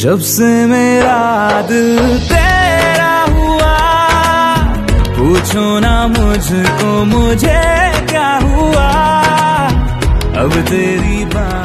जब से मेरा दिल तेरा हुआ, पूछो ना मुझको मुझे क्या हुआ। अब तेरी बात